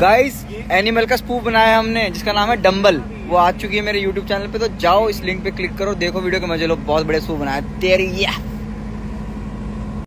guys animal का spoof बनाया है हमने, जिसका नाम है डम्बल वो आ चुकी है मेरे यूट्यूब चैनल पे तो जाओ, इस लिंक पे क्लिक करो, देखो वीडियो के मज़े लो, बहुत बड़े स्पूफ बनाया, तेरी या